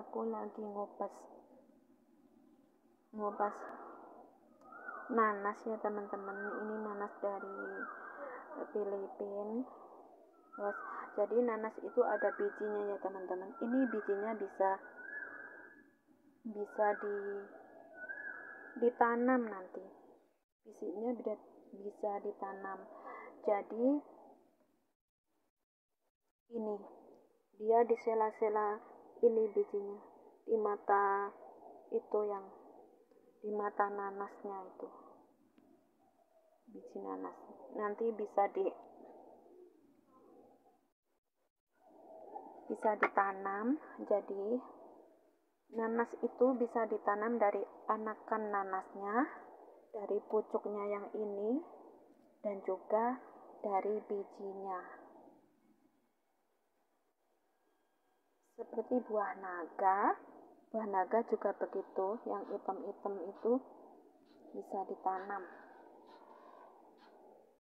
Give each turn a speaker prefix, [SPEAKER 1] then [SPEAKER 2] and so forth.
[SPEAKER 1] aku lagi ngupas ngupas nanas ya teman-teman. Ini nanas dari Filipina Terus, jadi nanas itu ada bijinya ya teman-teman. Ini bijinya bisa bisa di ditanam nanti. Bijinya bisa ditanam. Jadi ini dia di sela-sela ini bijinya. Di mata itu yang di mata nanasnya itu. Biji nanas. Nanti bisa di bisa ditanam. Jadi nanas itu bisa ditanam dari anakan nanasnya dari pucuknya yang ini dan juga dari bijinya seperti buah naga. Buah naga juga begitu yang hitam-hitam itu bisa ditanam